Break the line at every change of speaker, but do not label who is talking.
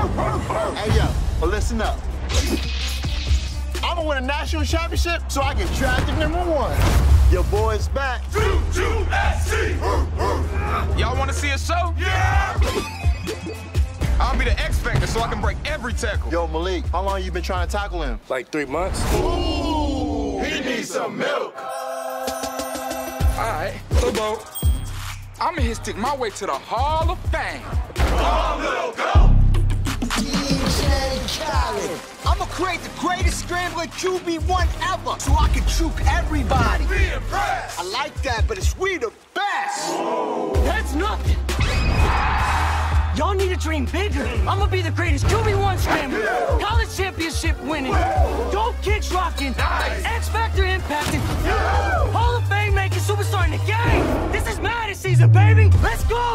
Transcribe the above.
Hey, yo, well, listen up. I'm gonna win a national championship so I get drafted number one. Your boy's back.
Y'all want to see a show? Yeah! I'll be the X Factor so I can break every tackle.
Yo, Malik, how long you been trying to tackle him?
Like three months.
Ooh, he needs some milk. All right, so Bo, I'm gonna hit stick my way to the Hall of Fame.
Create the greatest scrambler QB1 ever so I can juke everybody. Be impressed. I like that, but it's we the best.
That's nothing. Y'all need to dream bigger. I'm gonna be the greatest QB1 scrambler, college championship winning, dope kicks rocking, X Factor impacting, Hall of Fame making superstar in the game. This is Madden season, baby. Let's go.